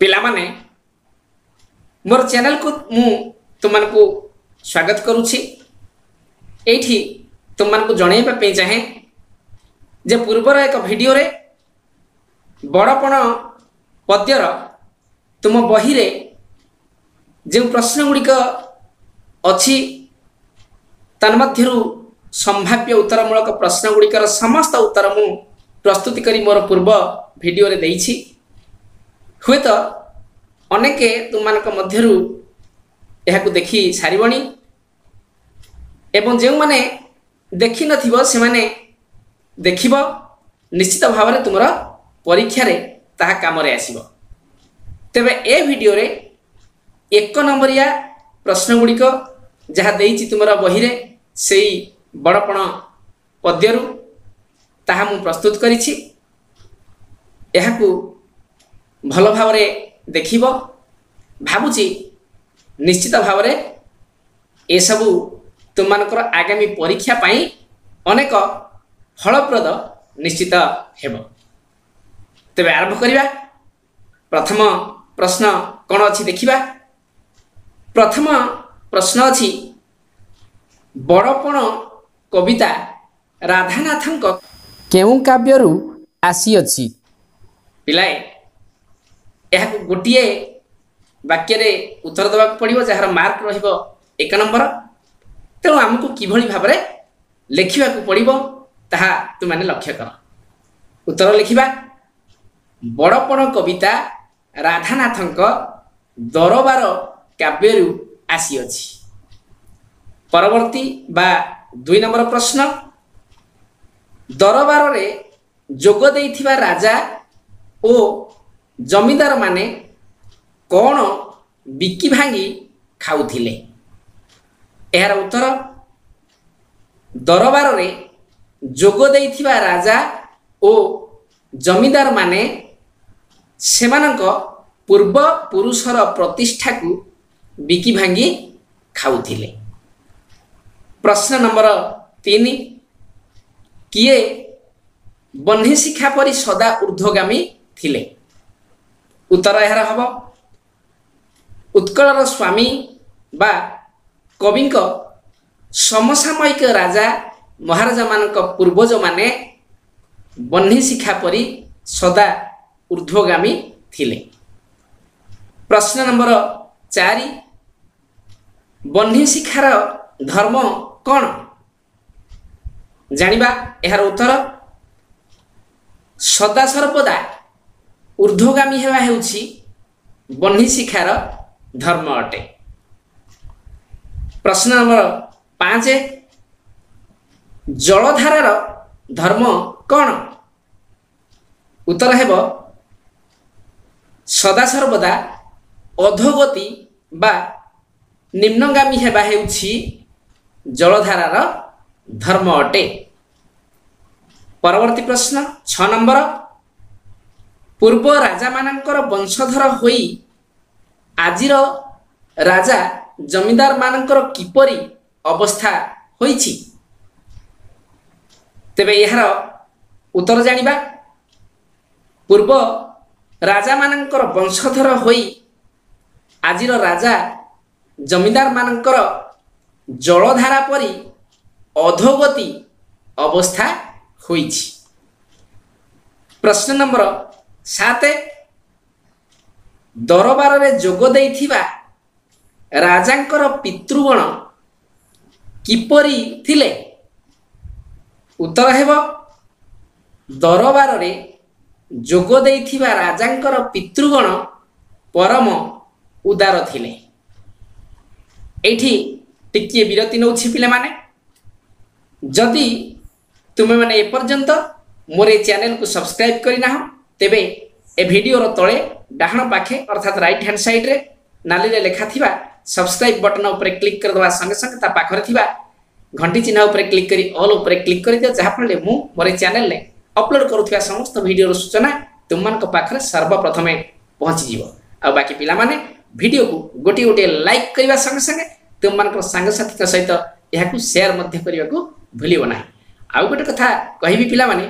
ପିଲାମାନେ ମୋର ଚ୍ୟାନେଲକୁ ମୁଁ ତୁମମାନଙ୍କୁ ସ୍ୱାଗତ କରୁଛି। ଏଇଠି ତୁମମାନଙ୍କୁ ଜଣାଇବା ପାଇଁ ଚାହେଁ ଯେ ପୂର୍ବର ଏକ ଭିଡ଼ିଓରେ ବଡ଼ପଣ ପଦ୍ୟର ତୁମ ବହିରେ ଯେଉଁ ପ୍ରଶ୍ନ ଗୁଡ଼ିକ ଅଛି ତନ୍ମଧ୍ୟରୁ ସମ୍ଭାବ୍ୟ ଉତ୍ତରମୂଳକ ପ୍ରଶ୍ନ ଗୁଡ଼ିକର ସମସ୍ତ ଉତ୍ତର ମୁଁ ପ୍ରସ୍ତୁତି କରି ମୋର ପୂର୍ବ ଭିଡ଼ିଓରେ ଦେଇଛି। ହୁଏତ ଅନେକ ତୁମମାନଙ୍କ ମଧ୍ୟରୁ ଏହାକୁ ଦେଖି ସାରିବଣି ଏବଂ ଯେଉଁମାନେ ଦେଖିନଥିବ ସେମାନେ ଦେଖିବ ନିଶ୍ଚିତ ଭାବରେ ତୁମର ପରୀକ୍ଷାରେ ତାହା କାମରେ ଆସିବ। ତେବେ ଏ ଭିଡ଼ିଓରେ ଏକ ନମ୍ବରିଆ ପ୍ରଶ୍ନ ଗୁଡ଼ିକ ଯାହା ଦେଇଛି ତୁମର ବହିରେ ସେଇ ବଡ଼ପଣ ପଦ୍ୟରୁ ତାହା ମୁଁ ପ୍ରସ୍ତୁତ କରିଛି। ଏହାକୁ ଭଲ ଭାବରେ ଦେଖିବ ଭାବୁଛି ନିଶ୍ଚିତ ଭାବରେ ଏସବୁ ତୁମମାନଙ୍କର ଆଗାମୀ ପରୀକ୍ଷା ପାଇଁ ଅନେକ ଫଳପ୍ରଦ ନିଶ୍ଚିତ ହେବ। ତେବେ ଆରମ୍ଭ କରିବା। ପ୍ରଥମ ପ୍ରଶ୍ନ କ'ଣ ଅଛି ଦେଖିବା। ପ୍ରଥମ ପ୍ରଶ୍ନ ଅଛି ବଡ଼ପଣ କବିତା ରାଧାନାଥଙ୍କ କେଉଁ କାବ୍ୟରୁ ଆସିଅଛି? ପିଲାଏ ଏହାକୁ ଗୋଟିଏ ବାକ୍ୟରେ ଉତ୍ତର ଦେବାକୁ ପଡ଼ିବ ଯାହାର ମାର୍କ ରହିବ ଏକ ନମ୍ବର। ତେଣୁ ଆମକୁ କିଭଳି ଭାବରେ ଲେଖିବାକୁ ପଡ଼ିବ ତାହା ତୁମାନେ ଲକ୍ଷ୍ୟ କର। ଉତ୍ତର ଲେଖିବା। ବଡ଼ପଣ କବିତା ରାଧାନାଥଙ୍କ ଦରବାର କାବ୍ୟରୁ ଆସିଅଛି। ପରବର୍ତ୍ତୀ ବା ଦୁଇ ନମ୍ବର ପ୍ରଶ୍ନ। ଦରବାରରେ ଯୋଗ ଦେଇଥିବା ରାଜା ଓ ଜମିଦାରମାନେ କ'ଣ ବିକି ଭାଙ୍ଗି ଖାଉଥିଲେ ଏହାର ଉତ୍ତର ଦରବାରରେ ଯୋଗ ଦେଇଥିବା ରାଜା ଓ ଜମିଦାରମାନେ ସେମାନଙ୍କ ପୂର୍ବ ପୁରୁଷର ପ୍ରତିଷ୍ଠାକୁ ବିକି ଭାଙ୍ଗି ଖାଉଥିଲେ ପ୍ରଶ୍ନ ନମ୍ବର ତିନି କିଏ ବହ୍ନି ଶିକ୍ଷା ପରି ସଦା ଉର୍ଦ୍ଧ୍ୱଗାମୀ ଥିଲେ ଉତ୍ତର ଏହାର ହେବ। ଉତ୍କଳର ସ୍ୱାମୀ ବା କବିଙ୍କ ସମସାମୟିକ ରାଜା ମହାରାଜାମାନଙ୍କ ପୂର୍ବଜମାନେ ବହ୍ନି ଶିକ୍ଷା ପରି ସଦା ଉର୍ଦ୍ଧ୍ୱଗାମୀ ଥିଲେ। ପ୍ରଶ୍ନ ନମ୍ବର ଚାରି ବହ୍ନି ଶିକ୍ଷାର ଧର୍ମ କ'ଣ? ଜାଣିବା ଏହାର ଉତ୍ତର। ସଦାସର୍ବଦା ଉର୍ଦ୍ଧ୍ୱଗାମୀ ହେବା ହେଉଛି ବହ୍ନି ଶିକ୍ଷାର ଧର୍ମ ଅଟେ। ପ୍ରଶ୍ନ ନମ୍ବର ପାଞ୍ଚ ଜଳଧାରାର ଧର୍ମ କ'ଣ? ଉତ୍ତର ହେବ ସଦାସର୍ବଦା ଅଧୋଗତି ବା ନିମ୍ନଗାମୀ ହେବା ହେଉଛି ଜଳଧାରାର ଧର୍ମ ଅଟେ। ପରବର୍ତ୍ତୀ ପ୍ରଶ୍ନ ଛଅ ନମ୍ବର ପୂର୍ବ ରାଜାମାନଙ୍କର ବଂଶଧର ହୋଇ ଆଜିର ରାଜା ଜମିଦାରମାନଙ୍କର କିପରି ଅବସ୍ଥା ହୋଇଛି? ତେବେ ଏହାର ଉତ୍ତର ଜାଣିବା। ପୂର୍ବ ରାଜାମାନଙ୍କର ବଂଶଧର ହୋଇ ଆଜିର ରାଜା ଜମିଦାରମାନଙ୍କର ଜଳଧାରା ପରି ଅଧୋଗତି ଅବସ୍ଥା ହୋଇଛି। ପ୍ରଶ୍ନ ନମ୍ବର ସାତ ଦରବାରରେ ଯୋଗ ଦେଇଥିବା ରାଜାଙ୍କର ପିତୃଗଣ କିପରି ଥିଲେ? ଉତ୍ତର ହେବ ଦରବାରରେ ଯୋଗ ଦେଇଥିବା ରାଜାଙ୍କର ପିତୃଗଣ ପରମ ଉଦାର ଥିଲେ। ଏଇଠି ଟିକିଏ ବିରତି ନେଉଛି ପିଲାମାନେ। ଯଦି ତୁମେମାନେ ଏପର୍ଯ୍ୟନ୍ତ ମୋର ଏ ଚ୍ୟାନେଲକୁ ସବସ୍କ୍ରାଇବ୍ କରିନାହଁ ତେବେ ଏ ଭିଡ଼ିଓର ତଳେ ଡାହାଣ ପାଖେ ଅର୍ଥାତ୍ ରାଇଟ୍ ହ୍ୟାଣ୍ଡ ସାଇଡ଼୍ରେ ନାଲିରେ ଲେଖା ଥିବା ସବସ୍କ୍ରାଇବ୍ ବଟନ ଉପରେ କ୍ଲିକ୍ କରିଦେବା ସଙ୍ଗେ ସଙ୍ଗେ ତା ପାଖରେ ଥିବା ଘଣ୍ଟି ଚିହ୍ନ ଉପରେ କ୍ଲିକ୍ କରି ଅଲ୍ ଉପରେ କ୍ଲିକ୍ କରିଦିଅ ଯାହାଫଳରେ ମୁଁ ମୋର ଏ ଚ୍ୟାନେଲରେ ଅପଲୋଡ଼ କରୁଥିବା ସମସ୍ତ ଭିଡ଼ିଓର ସୂଚନା ତୁମମାନଙ୍କ ପାଖରେ ସର୍ବପ୍ରଥମେ ପହଞ୍ଚିଯିବ। ଆଉ ବାକି ପିଲାମାନେ ଭିଡ଼ିଓକୁ ଗୋଟିଏ ଗୋଟିଏ ଲାଇକ୍ କରିବା ସଙ୍ଗେ ସଙ୍ଗେ ତୁମମାନଙ୍କର ସାଙ୍ଗସାଥିଙ୍କ ସହିତ ଏହାକୁ ସେୟାର ମଧ୍ୟ କରିବାକୁ ଭୁଲିବ ନାହିଁ। ଆଉ ଗୋଟେ କଥା କହିବି ପିଲାମାନେ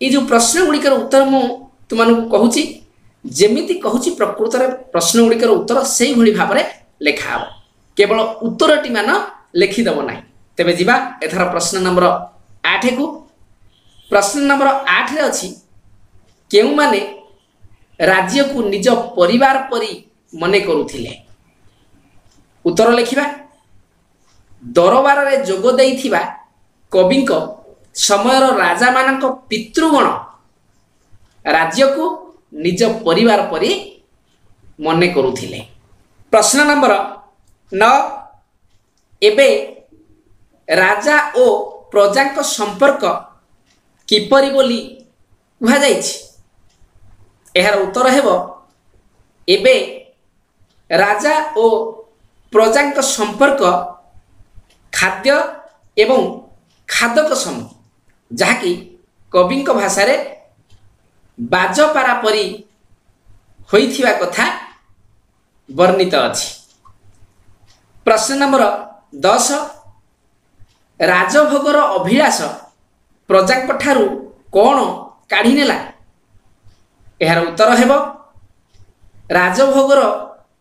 ଏଇ ଯେଉଁ ପ୍ରଶ୍ନ ଗୁଡ଼ିକର ଉତ୍ତର ମୁଁ ତୁମମାନଙ୍କୁ କହୁଛି ଯେମିତି କହୁଛି ପ୍ରକୃତରେ ପ୍ରଶ୍ନ ଗୁଡ଼ିକର ଉତ୍ତର ସେଇଭଳି ଭାବରେ ଲେଖା ହେବ। କେବଳ ଉତ୍ତରଟି ମାନ ଲେଖିଦେବ ନାହିଁ। ତେବେ ଯିବା ଏଥର ପ୍ରଶ୍ନ ନମ୍ବର ଆଠକୁ। ପ୍ରଶ୍ନ ନମ୍ବର ଆଠରେ ଅଛି କେଉଁମାନେ ରାଜ୍ୟକୁ ନିଜ ପରିବାର ପରି ମନେ କରୁଥିଲେ? ଉତ୍ତର ଲେଖିବା ଦରବାରରେ ଯୋଗ ଦେଇଥିବା କବିଙ୍କ ସମୟର ରାଜାମାନଙ୍କ ପିତୃଗଣ ରାଜ୍ୟକୁ ନିଜ ପରିବାର ପରି ମନେ କରୁଥିଲେ। ପ୍ରଶ୍ନ ନମ୍ବର ନଅ ଏବେ ରାଜା ଓ ପ୍ରଜାଙ୍କ ସମ୍ପର୍କ କିପରି ବୋଲି କୁହାଯାଇଛି? ଏହାର ଉତ୍ତର ହେବ ଏବେ ରାଜା ଓ ପ୍ରଜାଙ୍କ ସମ୍ପର୍କ ଖାଦ୍ୟ ଏବଂ ଖାଦକ ସମ ଯାହାକି କବିଙ୍କ ଭାଷାରେ ବାଜପାରା ପରି ହୋଇଥିବା କଥା ବର୍ଣ୍ଣିତ ଅଛି। ପ୍ରଶ୍ନ ନମ୍ବର ଦଶ ରାଜଭୋଗର ଅଭିଳାଷ ପ୍ରଜାଙ୍କ ଠାରୁ କ'ଣ କାଢ଼ି ନେଲା? ଏହାର ଉତ୍ତର ହେବ ରାଜଭୋଗର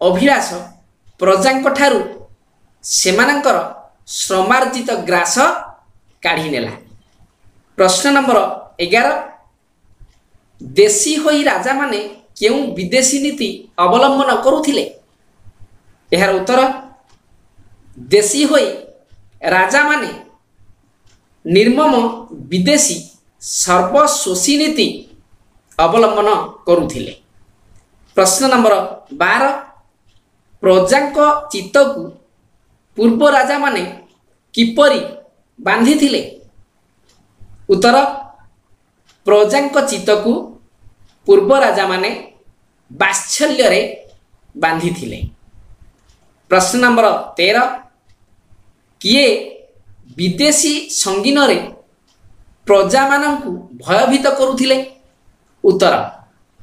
ଅଭିଳାଷ ପ୍ରଜାଙ୍କ ଠାରୁ ସେମାନଙ୍କର ଶ୍ରମାର୍ଜିତ ଗ୍ରାସ କାଢ଼ି ନେଲା। ପ୍ରଶ୍ନ ନମ୍ବର ଏଗାର ଦେଶୀ ହୋଇ ରାଜାମାନେ କେଉଁ ବିଦେଶୀ ନୀତି ଅବଲମ୍ବନ କରୁଥିଲେ? ଏହାର ଉତ୍ତର ଦେଶୀ ହୋଇ ରାଜାମାନେ ନିର୍ମମ ବିଦେଶୀ ସର୍ବଶୋଷୀ ନୀତି ଅବଲମ୍ବନ କରୁଥିଲେ। ପ୍ରଶ୍ନ ନମ୍ବର ବାର ପ୍ରଜାଙ୍କ ଚିତ୍ତକୁ ପୂର୍ବ ରାଜାମାନେ କିପରି ବାନ୍ଧିଥିଲେ? ଉତ୍ତର ପ୍ରଜାଙ୍କ ଚିତ୍ତକୁ ପୂର୍ବ ରାଜାମାନେ ବାତ୍ସଲ୍ୟରେ ବାନ୍ଧିଥିଲେ। ପ୍ରଶ୍ନ ନମ୍ବର ତେର କିଏ ବିଦେଶୀ ସଙ୍ଗୀନରେ ପ୍ରଜାମାନଙ୍କୁ ଭୟଭୀତ କରୁଥିଲେ? ଉତ୍ତର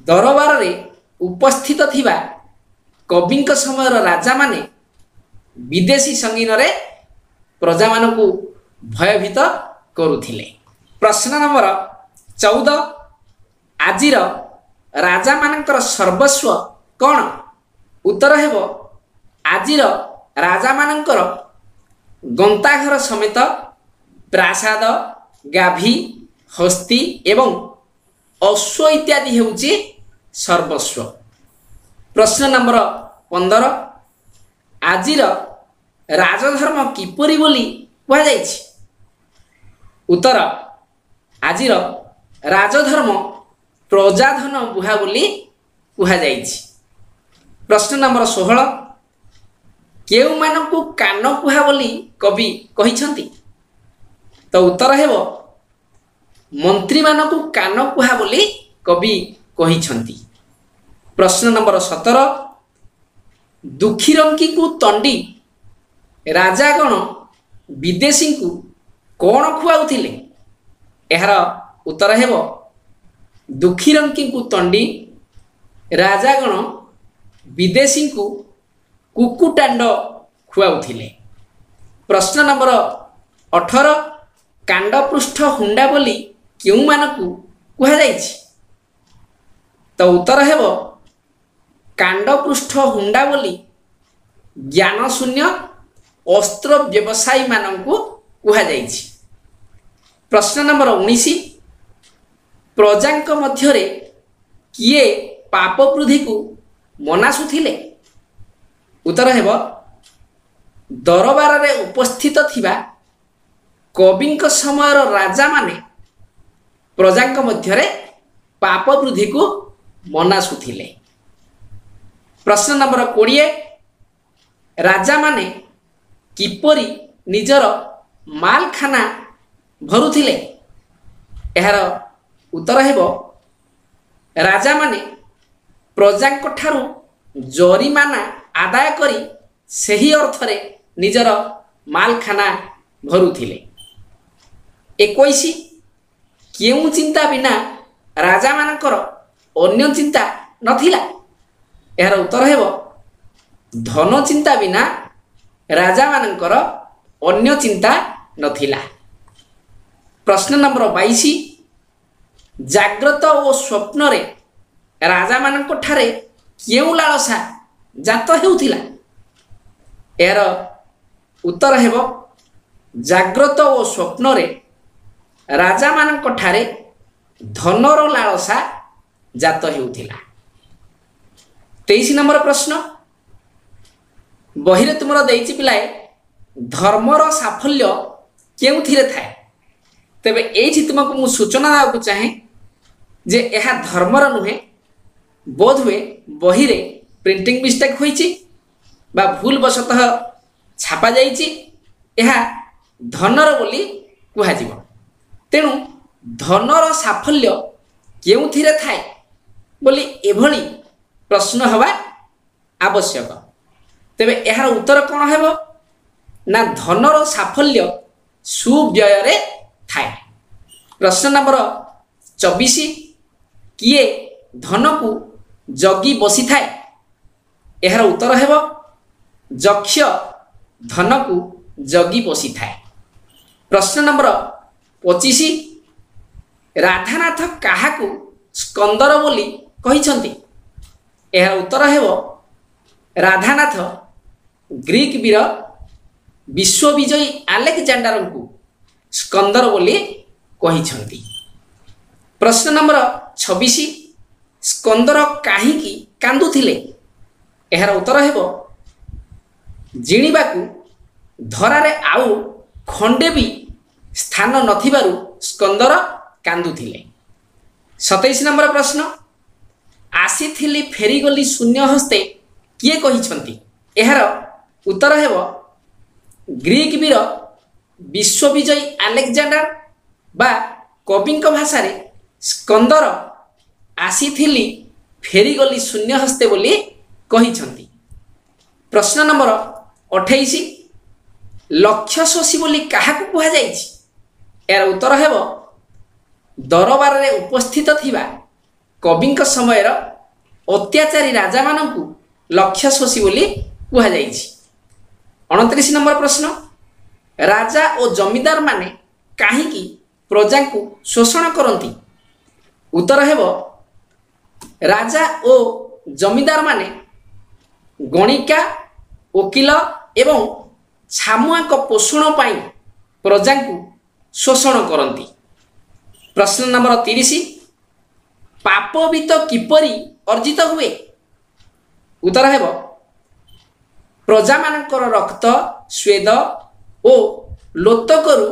ଦରବାରରେ ଉପସ୍ଥିତ ଥିବା କବିଙ୍କ ସମୟର ରାଜାମାନେ ବିଦେଶୀ ସଙ୍ଗୀନରେ ପ୍ରଜାମାନଙ୍କୁ ଭୟଭୀତ କରୁଥିଲେ। ପ୍ରଶ୍ନ ନମ୍ବର ଚଉଦ ଆଜିର ରାଜାମାନଙ୍କର ସର୍ବସ୍ୱ କ'ଣ? ଉତ୍ତର ହେବ ଆଜିର ରାଜାମାନଙ୍କର ଗନ୍ତାଘର ସମେତ ପ୍ରାସାଦ ଗାଭୀ ହସ୍ତି ଏବଂ ଅଶ୍ୱ ଇତ୍ୟାଦି ହେଉଛି ସର୍ବସ୍ୱ। ପ୍ରଶ୍ନ ନମ୍ବର ପନ୍ଦର ଆଜିର ରାଜଧର୍ମ କିପରି ବୋଲି କୁହାଯାଇଛି? ଉତ୍ତର ଆଜିର ରାଜଧର୍ମ ପ୍ରଜାଧନ ବୁହା ବୋଲି କୁହାଯାଇଛି। ପ୍ରଶ୍ନ ନମ୍ବର ଷୋହଳ କେଉଁମାନଙ୍କୁ କାନ କୁହା ବୋଲି କବି କହିଛନ୍ତି? ତ ଉତ୍ତର ହେବ ମନ୍ତ୍ରୀମାନଙ୍କୁ କାନ କୁହା ବୋଲି କବି କହିଛନ୍ତି। ପ୍ରଶ୍ନ ନମ୍ବର ସତର ଦୁଃଖୀରଙ୍କିଙ୍କୁ ତଣ୍ଡି ରାଜାଗଣ ବିଦେଶୀଙ୍କୁ କ'ଣ ଖୁଆଉଥିଲେ? ଏହାର ଉତ୍ତର ହେବ ଦୁଃଖୀରଙ୍କିଙ୍କୁ ତଣ୍ଡି ରାଜାଗଣ ବିଦେଶୀଙ୍କୁ କୁକୁଟାଣ୍ଡ ଖୁଆଉଥିଲେ। ପ୍ରଶ୍ନ ନମ୍ବର ଅଠର କାଣ୍ଡପୃଷ୍ଠ ହୁଣ୍ଡା ବୋଲି କେଉଁମାନଙ୍କୁ କୁହାଯାଇଛି? ତ ଉତ୍ତର ହେବ କାଣ୍ଡପୃଷ୍ଠ ହୁଣ୍ଡା ବୋଲି ଜ୍ଞାନଶୂନ୍ୟ ଅସ୍ତ୍ର ବ୍ୟବସାୟୀମାନଙ୍କୁ କୁହାଯାଇଛି। ପ୍ରଶ୍ନ ନମ୍ବର ଉଣେଇଶ ପ୍ରଜାଙ୍କ ମଧ୍ୟରେ କିଏ ପାପ ବୃଦ୍ଧିକୁ ମନାସୁଥିଲେ? ଉତ୍ତର ହେବ ଦରବାରରେ ଉପସ୍ଥିତ ଥିବା କବିଙ୍କ ସମୟର ରାଜାମାନେ ପ୍ରଜାଙ୍କ ମଧ୍ୟରେ ପାପ ବୃଦ୍ଧିକୁ ମନାସୁଥିଲେ। ପ୍ରଶ୍ନ ନମ୍ବର କୋଡ଼ିଏ ରାଜାମାନେ କିପରି ନିଜର ମାଲଖାନା ଭରୁଥିଲେ? ଏହାର ଉତ୍ତର ହେବ ରାଜାମାନେ ପ୍ରଜାଙ୍କ ଠାରୁ ଜରିମାନା ଆଦାୟ କରି ସେହି ଅର୍ଥରେ ନିଜର ମାଲଖାନା ଭରୁଥିଲେ। ଏକୋଇଶ କେଉଁ ଚିନ୍ତା ବିନା ରାଜାମାନଙ୍କର ଅନ୍ୟ ଚିନ୍ତା ନଥିଲା? ଏହାର ଉତ୍ତର ହେବ ଧନ ଚିନ୍ତା ବିନା ରାଜାମାନଙ୍କର ଅନ୍ୟ ଚିନ୍ତା ନଥିଲା। ପ୍ରଶ୍ନ ନମ୍ବର ବାଇଶ ଜାଗ୍ରତ ଓ ସ୍ୱପ୍ନରେ ରାଜାମାନଙ୍କ ଠାରେ କେଉଁ ଲାଳସା ଜାତ ହେଉଥିଲା। ଏହାର ଉତ୍ତର ହେବ ଜାଗ୍ରତ ଓ ସ୍ୱପ୍ନରେ ରାଜାମାନଙ୍କ ଠାରେ ଧନର ଲାଳସା ଜାତ ହେଉଥିଲା। ତେଇଶ ନମ୍ବର ପ୍ରଶ୍ନ ବହିରେ ତୁମର ଦେଇଛି ପିଲାଏ ଧର୍ମର ସାଫଲ୍ୟ କେଉଁଥିରେ ଥାଏ? ତେବେ ଏଇଠି ତୁମକୁ ମୁଁ ସୂଚନା ଦେବାକୁ ଚାହେଁ ଯେ ଏହା ଧର୍ମର ନୁହେଁ ବୋଧହୁଏ ବହିରେ ପ୍ରିଣ୍ଟିଂ ମିଷ୍ଟେକ୍ ହୋଇଛି ବା ଭୁଲ ବଶତଃ ଛାପାଯାଇଛି ଏହା ଧନର ବୋଲି କୁହାଯିବ। ତେଣୁ ଧନର ସାଫଲ୍ୟ କେଉଁଥିରେ ଥାଏ ବୋଲି ଏଭଳି ପ୍ରଶ୍ନ ହେବା ଆବଶ୍ୟକ। ତେବେ ଏହାର ଉତ୍ତର କ'ଣ ହେବ? ନା ଧନର ସାଫଲ୍ୟ ସୁବ୍ୟୟରେ ଥାଏ? ପ୍ରଶ୍ନ ନମ୍ବର ଚବିଶ କିଏ ଧନକୁ ଜଗି ବସିଥାଏ? ଏହାର ଉତ୍ତର ହେବ ଯକ୍ଷ ଧନକୁ ଜଗି ବସିଥାଏ। ପ୍ରଶ୍ନ ନମ୍ବର ପଚିଶ ରାଧାନାଥ କାହାକୁ ସ୍କନ୍ଦର ବୋଲି କହିଛନ୍ତି? ଏହାର ଉତ୍ତର ହେବ ରାଧାନାଥ ଗ୍ରୀକ୍ ବୀର ବିଶ୍ୱବିଜୟୀ ଆଲେକଜାଣ୍ଡାରଙ୍କୁ ସ୍କନ୍ଦର ବୋଲି କହିଛନ୍ତି। ପ୍ରଶ୍ନ ନମ୍ବର ଛବିଶ ସ୍କନ୍ଦର କାହିଁକି କାନ୍ଦୁଥିଲେ? ଏହାର ଉତ୍ତର ହେବ ଜିଣିବାକୁ ଧରାରେ ଆଉ ଖଣ୍ଡେ ବି ସ୍ଥାନ ନଥିବାରୁ ସ୍କନ୍ଦର କାନ୍ଦୁଥିଲେ। ସତେଇଶ ନମ୍ବର ପ୍ରଶ୍ନ ଆସିଥିଲି ଫେରିଗଲି ଶୂନ୍ୟ ହସ୍ତେ କିଏ କହିଛନ୍ତି? ଏହାର ଉତ୍ତର ହେବ ଗ୍ରୀକ୍ ବୀର ବିଶ୍ୱବିଜୟୀ ଆଲେକଜାଣ୍ଡାର ବା କବିଙ୍କ ଭାଷାରେ ସ୍କନ୍ଦର ଆସିଥିଲି ଫେରିଗଲି ଶୂନ୍ୟ ହସ୍ତେ ବୋଲି କହିଛନ୍ତି। ପ୍ରଶ୍ନ ନମ୍ବର ଅଠେଇଶ ଲକ୍ଷ୍ୟ ଶୋଷୀ ବୋଲି କାହାକୁ କୁହାଯାଇଛି? ଏହାର ଉତ୍ତର ହେବ ଦରବାରରେ ଉପସ୍ଥିତ ଥିବା କବିଙ୍କ ସମୟର ଅତ୍ୟାଚାରୀ ରାଜାମାନଙ୍କୁ ଲକ୍ଷ୍ୟ ଶୋଷୀ ବୋଲି କୁହାଯାଇଛି। ଅଣତିରିଶ ନମ୍ବର ପ୍ରଶ୍ନ ରାଜା ଓ ଜମିଦାରମାନେ କାହିଁକି ପ୍ରଜାଙ୍କୁ ଶୋଷଣ କରନ୍ତି? ଉତ୍ତର ହେବ ରାଜା ଓ ଜମିଦାରମାନେ ଗଣିକା ଓକିଲ ଏବଂ ଛାମୁଆଙ୍କ ପୋଷଣ ପାଇଁ ପ୍ରଜାଙ୍କୁ ଶୋଷଣ କରନ୍ତି। ପ୍ରଶ୍ନ ନମ୍ବର ତିରିଶ ପାପବିତ କିପରି ଅର୍ଜିତ ହୁଏ? ଉତ୍ତର ହେବ ପ୍ରଜାମାନଙ୍କର ରକ୍ତ ସ୍ୱେଦ ଓ ଲୋତକରୁ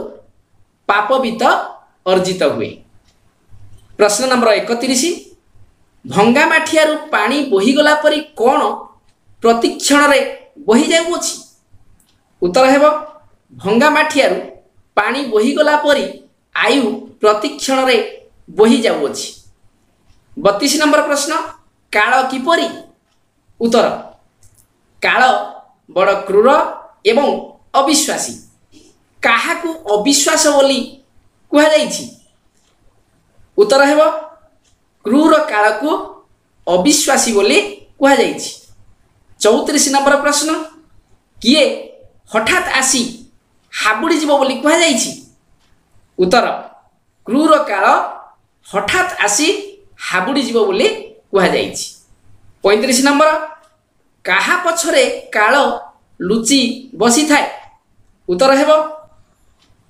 ପାପବିତ ଅର୍ଜିତ ହୁଏ। ପ୍ରଶ୍ନ ନମ୍ବର ଏକତିରିଶ ଭଙ୍ଗା ମାଠିଆରୁ ପାଣି ବୋହିଗଲା ପରି କ'ଣ ପ୍ରତିକ୍ଷଣରେ ବୋହି ଯାଉଅଛି? ଉତ୍ତର ହେବ ଭଙ୍ଗା ମାଠିଆରୁ ପାଣି ବୋହିଗଲା ପରି ଆୟୁ ପ୍ରତିକ୍ଷଣରେ ବୋହି ଯାଉଅଛି। ବତିଶ ନମ୍ବର ପ୍ରଶ୍ନ କାଳ କିପରି? ଉତ୍ତର କାଳ ବଡ଼ କ୍ରୂର ଏବଂ ଅବିଶ୍ୱାସୀ। କାହାକୁ ଅବିଶ୍ୱାସ ବୋଲି କୁହାଯାଇଛି? ଉତ୍ତର ହେବ କ୍ରୂର କାଳକୁ ଅବିଶ୍ୱାସୀ ବୋଲି କୁହାଯାଇଛି। ଚଉତିରିଶ ନମ୍ବର ପ୍ରଶ୍ନ କିଏ ହଠାତ୍ ଆସି ହାବୁଡ଼ି ଯିବ ବୋଲି କୁହାଯାଇଛି? ଉତ୍ତର କ୍ରୂର କାଳ ହଠାତ୍ ଆସି ହାବୁଡ଼ି ଯିବ ବୋଲି କୁହାଯାଇଛି। ପଇଁତିରିଶ ନମ୍ବର କାହା ପଛରେ କାଳ ଲୁଚି ବସିଥାଏ? ଉତ୍ତର ହେବ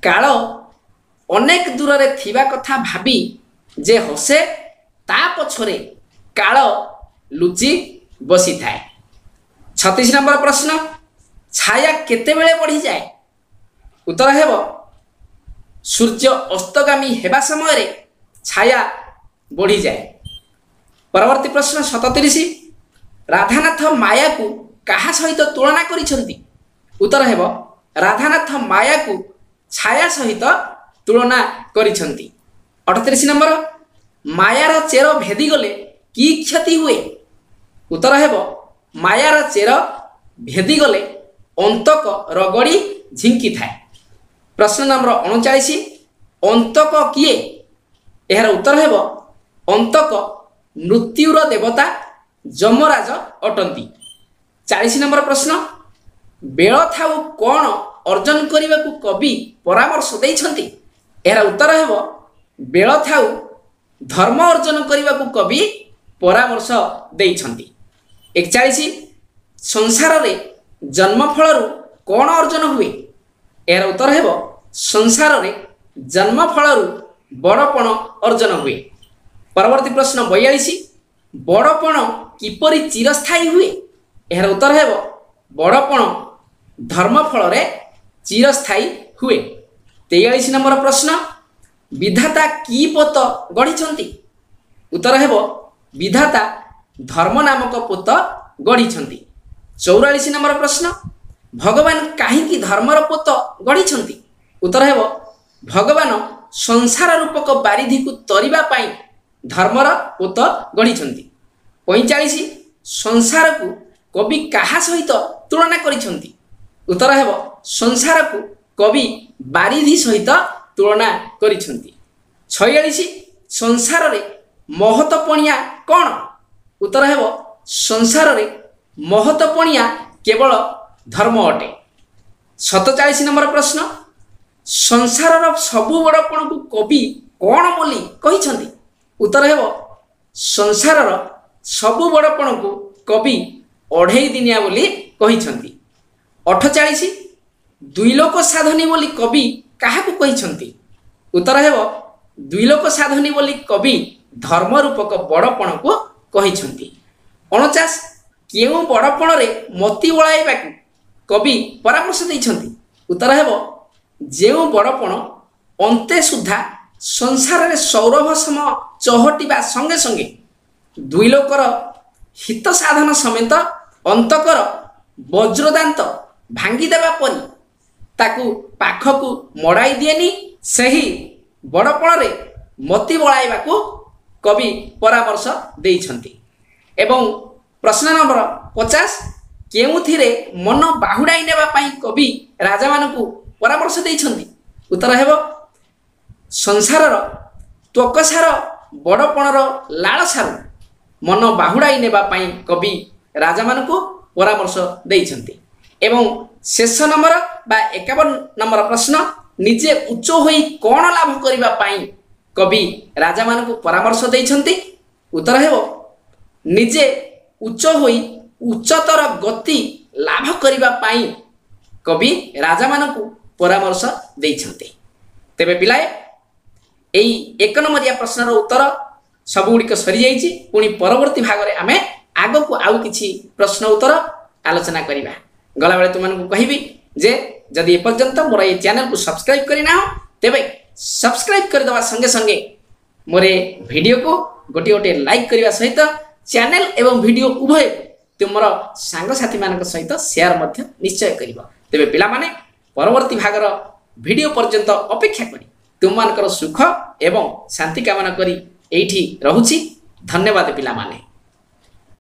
କାଳ ଅନେକ ଦୂରରେ ଥିବା କଥା ଭାବି ଯେ ହସେ ତା ପଛରେ କାଳ ଲୁଚି ବସିଥାଏ। ଛତିଶ ନମ୍ବର ପ୍ରଶ୍ନ ଛାୟା କେତେବେଳେ ବଢ଼ିଯାଏ? ଉତ୍ତର ହେବ ସୂର୍ଯ୍ୟ ଅସ୍ତଗାମୀ ହେବା ସମୟରେ ଛାୟା ବଢ଼ିଯାଏ। ପରବର୍ତ୍ତୀ ପ୍ରଶ୍ନ ସତତିରିଶ ରାଧାନାଥ ମାୟାକୁ କାହା ସହିତ ତୁଳନା କରିଛନ୍ତି? ଉତ୍ତର ହେବ ରାଧାନାଥ ମାୟାକୁ ଛାୟା ସହିତ ତୁଳନା କରିଛନ୍ତି। ଅଠତିରିଶ ନମ୍ବର ମାୟାର ଚେର ଭେଦିଗଲେ କି କ୍ଷତି ହୁଏ ଉତ୍ତର ହେବ ମାୟାର ଚେର ଭେଦିଗଲେ ଅନ୍ତକ ରଗଡ଼ି ଝିଙ୍କିଥାଏ ପ୍ରଶ୍ନ ନମ୍ବର ଅଣଚାଳିଶ ଅନ୍ତକ କିଏ ଏହାର ଉତ୍ତର ହେବ ଅନ୍ତକ ମୃତ୍ୟୁର ଦେବତା ଯମରାଜ ଅଟନ୍ତି। ଚାଳିଶ ନମ୍ବର ପ୍ରଶ୍ନ ବେଳ ଥାଉ କ'ଣ ଅର୍ଜନ କରିବାକୁ କବି ପରାମର୍ଶ ଦେଇଛନ୍ତି? ଏହାର ଉତ୍ତର ହେବ ବେଳ ଥାଉ ଧର୍ମ ଅର୍ଜନ କରିବାକୁ କବି ପରାମର୍ଶ ଦେଇଛନ୍ତି। ଏକଚାଳିଶ ସଂସାରରେ ଜନ୍ମ ଫଳରୁ କ'ଣ ଅର୍ଜନ ହୁଏ? ଏହାର ଉତ୍ତର ହେବ ସଂସାରରେ ଜନ୍ମ ଫଳରୁ ବଡ଼ପଣ ଅର୍ଜନ ହୁଏ। ପରବର୍ତ୍ତୀ ପ୍ରଶ୍ନ ବୟାଳିଶ ବଡ଼ପଣ କିପରି ଚିରସ୍ଥାୟୀ ହୁଏ? ଏହାର ଉତ୍ତର ହେବ ବଡ଼ପଣ ଧର୍ମ ଫଳରେ ଚିରସ୍ଥାୟୀ ହୁଏ। ତେୟାଳିଶ ନମ୍ବର ପ୍ରଶ୍ନ ବିଧାତା କି ପୋତ ଗଢ଼ିଛନ୍ତି? ଉତ୍ତର ହେବ ବିଧାତା ଧର୍ମ ନାମକ ପୋତ ଗଢ଼ିଛନ୍ତି। ଚଉରାଳିଶ ନମ୍ବର ପ୍ରଶ୍ନ ଭଗବାନ କାହିଁକି ଧର୍ମର ପୋତ ଗଢ଼ିଛନ୍ତି? ଉତ୍ତର ହେବ ଭଗବାନ ସଂସାର ରୂପକ ବାରିଧିକୁ ତରିବା ପାଇଁ ଧର୍ମର ପୋତ ଗଢ଼ିଛନ୍ତି। ପଇଁଚାଳିଶ ସଂସାରକୁ କବି କାହା ସହିତ ତୁଳନା କରିଛନ୍ତି? ଉତ୍ତର ହେବ ସଂସାରକୁ କବି ବାରିଧି ସହିତ ତୁଳନା କରିଛନ୍ତି। ଛୟାଳିଶ ସଂସାରରେ ମହତପଣିଆ କ'ଣ? ଉତ୍ତର ହେବ ସଂସାରରେ ମହତପଣିଆ କେବଳ ଧର୍ମ ଅଟେ। ସତଚାଳିଶ ନମ୍ବର ପ୍ରଶ୍ନ ସଂସାରର ସବୁ ବଡ଼ପଣକୁ କବି କ'ଣ ବୋଲି କହିଛନ୍ତି? ଉତ୍ତର ହେବ ସଂସାରର ସବୁ ବଡ଼ପଣକୁ କବି ଅଢ଼େଇ ଦିନିଆ ବୋଲି କହିଛନ୍ତି। ଅଠଚାଳିଶ ଦୁଇଲୋକ ସାଧନୀ ବୋଲି କବି କାହାକୁ କହିଛନ୍ତି? ଉତ୍ତର ହେବ ଦୁଇଲୋକ ସାଧନୀ ବୋଲି କବି ଧର୍ମ ରୂପକ ବଡ଼ପଣକୁ କହିଛନ୍ତି। ଅଣଚାଶ କେଉଁ ବଡ଼ପଣରେ ମତି ବଳାଇବାକୁ କବି ପରାମର୍ଶ ଦେଇଛନ୍ତି? ଉତ୍ତର ହେବ ଯେଉଁ ବଡ଼ପଣ ଅନ୍ତେ ସୁଦ୍ଧା ସଂସାରରେ ସୌରଭ ସମ ଚହଟିବା ସଙ୍ଗେ ସଙ୍ଗେ ଦୁଇ ଲୋକର ହିତ ସାଧନ ସମେତ ଅନ୍ତକର ବଜ୍ରଦାନ୍ତ ଭାଙ୍ଗିଦେବା ପରି ତାକୁ ପାଖକୁ ମଡ଼ାଇ ଦିଏନି ସେହି ବଡ଼ପଣରେ ମତି ବଳାଇବାକୁ କବି ପରାମର୍ଶ ଦେଇଛନ୍ତି। ଏବଂ ପ୍ରଶ୍ନ ନମ୍ବର ପଚାଶ କେଉଁଥିରେ ମନ ବାହୁଡ଼ାଇ ନେବା ପାଇଁ କବି ରାଜାମାନଙ୍କୁ ପରାମର୍ଶ ଦେଇଛନ୍ତି? ଉତ୍ତର ହେବ ସଂସାରର ତ୍ୱକସାର ବଡ଼ପଣର ଲାଳସାରୁ ମନ ବାହୁଡ଼ାଇ ନେବା ପାଇଁ କବି ରାଜାମାନଙ୍କୁ ପରାମର୍ଶ ଦେଇଛନ୍ତି। ଏବଂ ଶେଷ ନମ୍ବର ବା ଏକାବନ ନମ୍ବର ପ୍ରଶ୍ନ ନିଜେ ଉଚ୍ଚ ହୋଇ କ'ଣ ଲାଭ କରିବା ପାଇଁ କବି ରାଜାମାନଙ୍କୁ ପରାମର୍ଶ ଦେଇଛନ୍ତି? ଉତ୍ତର ହେବ ନିଜେ ଉଚ୍ଚ ହୋଇ ଉଚ୍ଚତର ଗତି ଲାଭ କରିବା ପାଇଁ କବି ରାଜାମାନଙ୍କୁ ପରାମର୍ଶ ଦେଇଛନ୍ତି। ତେବେ ପିଲାଏ ଏଇ ଏକ ନମ୍ବରିଆ ପ୍ରଶ୍ନର ଉତ୍ତର ସବୁଗୁଡ଼ିକ ସରିଯାଇଛି ପୁଣି ପରବର୍ତ୍ତୀ ଭାଗରେ ଆମେ ଆଗକୁ ଆଉ କିଛି ପ୍ରଶ୍ନ ଉତ୍ତର ଆଲୋଚନା କରିବା। ଗଲାବେଳେ ତୁମମାନଙ୍କୁ କହିବି ଯେ ଯଦି ଏପର୍ଯ୍ୟନ୍ତ ମୋର ଏଇ ଚ୍ୟାନେଲକୁ ସବସ୍କ୍ରାଇବ୍ କରିନାହ ତେବେ ସବସ୍କ୍ରାଇବ୍ କରିଦେବା ସଙ୍ଗେ ସଙ୍ଗେ ମୋର ଏ ଭିଡ଼ିଓକୁ ଗୋଟିଏ ଗୋଟିଏ ଲାଇକ୍ କରିବା ସହିତ ଚ୍ୟାନେଲ ଏବଂ ଭିଡ଼ିଓ ଉଭୟ ତୁମର ସାଙ୍ଗସାଥିମାନଙ୍କ ସହିତ ସେୟାର ମଧ୍ୟ ନିଶ୍ଚୟ କରିବ। ତେବେ ପିଲାମାନେ ପରବର୍ତ୍ତୀ ଭାଗର ଭିଡ଼ିଓ ପର୍ଯ୍ୟନ୍ତ ଅପେକ୍ଷା କରି ତୁମମାନଙ୍କର ସୁଖ ଏବଂ ଶାନ୍ତି କାମନା କରି ଏଇଠି ରହୁଛି। ଧନ୍ୟବାଦ ପିଲାମାନେ।